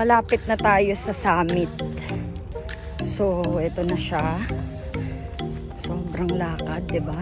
malapit na tayo sa summit. So, ito na siya. Sobrang lakad, 'di ba?